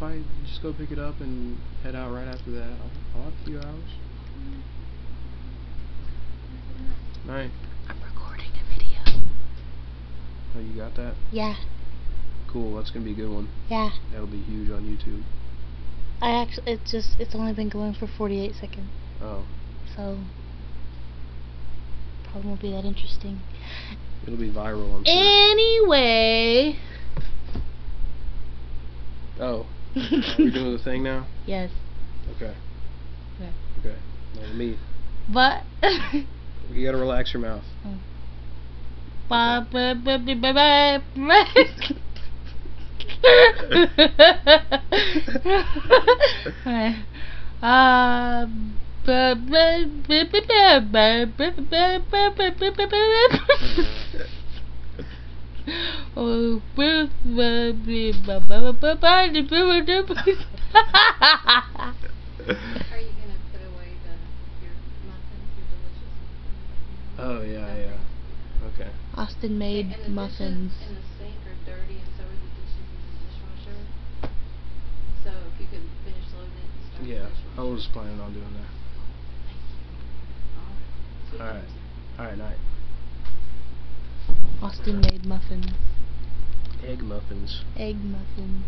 If I just go pick it up and head out right after that, I'll, I'll have a few hours. Night. I'm recording a video. Oh, you got that? Yeah. Cool. That's gonna be a good one. Yeah. That'll be huge on YouTube. I actually, it's just, it's only been going for 48 seconds. Oh, So, probably won't be that interesting. it'll be viral. I'm sure. Anyway. Oh, we doing the thing now? yes. Okay. Okay. Okay. Now me. But. You gotta relax your mouth. Alright. Uh, Oh, Oh yeah, yeah. Okay. Austin made and, and muffins. The dishes in the sink are dirty, and so are the dishes in the dishwasher. So if you could finish loading it and start. Yeah, I was planning on doing that. All right. All right. All right. Night. Austin made muffins. Egg muffins. Egg muffins.